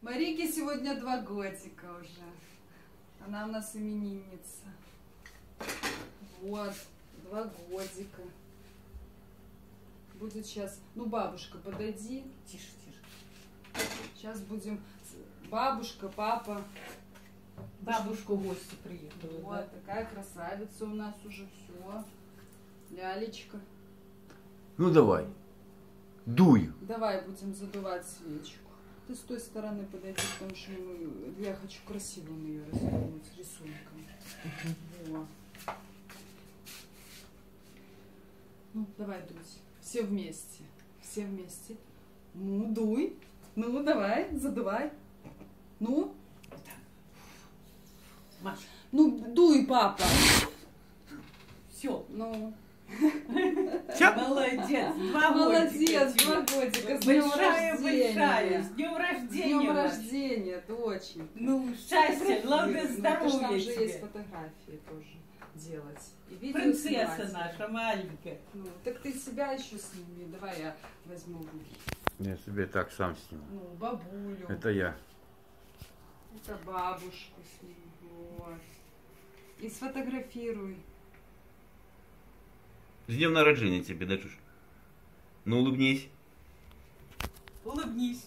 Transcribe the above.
Марике сегодня два годика уже. Она у нас именинница. Вот, два годика. Будет сейчас... Ну, бабушка, подойди. Тише, тише. Сейчас будем... Бабушка, папа. Бабушку в гости приехала. Вот, да? такая красавица у нас уже все. Лялечка. Ну давай. Дуй. Давай будем задувать свечку. Ты с той стороны подойди, потому что мы- я хочу красивым ее развернуть рисунком. Во. Ну, давай дуть. Все вместе. Все вместе. Ну, дуй. Ну, давай, задувай. Ну, Маша, ну, дуй, папа. все. Ну, Молодец. Два молодец, годика два годика. С днем Большая, рождения. большая. С днем рождения. Днем Маш. рождения, доченька. Ну, счастья, главное Ну, потому что там же есть тебе. фотографии тоже делать. И видео Принцесса снимать. наша маленькая. Ну, так ты себя еще сними. Давай я возьму в руки. Я себе так сам сниму. Ну, бабулю. Это я. Это бабушку сними. Вот. И сфотографируй. С днем народжения тебе, дочуш. Ну улыбнись. Улыбнись.